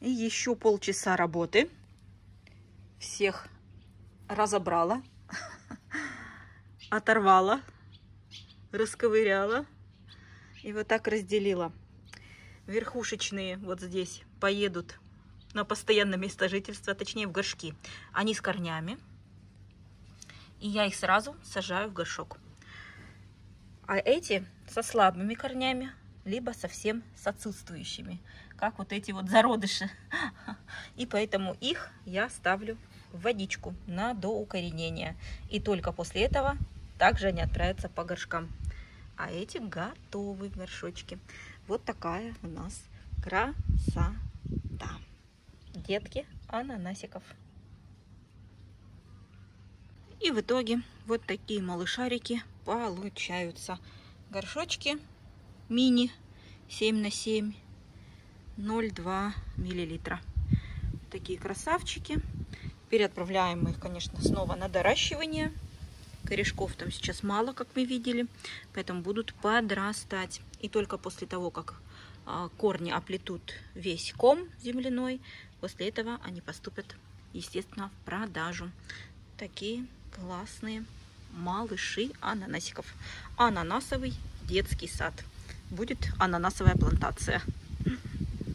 И еще полчаса работы. Всех разобрала, оторвала, расковыряла и вот так разделила. Верхушечные вот здесь поедут на постоянное место жительства, точнее в горшки. Они с корнями. И я их сразу сажаю в горшок. А эти со слабыми корнями, либо совсем с отсутствующими, как вот эти вот зародыши. И поэтому их я ставлю в водичку на доукоренение. И только после этого также они отправятся по горшкам. А эти готовы горшочки. Вот такая у нас красота. Детки ананасиков. И в итоге вот такие малышарики получаются. Горшочки мини 7 на 7 0,2 миллилитра. Такие красавчики. Теперь отправляем их, конечно, снова на доращивание. Корешков там сейчас мало, как мы видели, поэтому будут подрастать. И только после того, как а, корни оплетут весь ком земляной, после этого они поступят, естественно, в продажу. Такие классные малыши ананасиков. Ананасовый детский сад. Будет ананасовая плантация.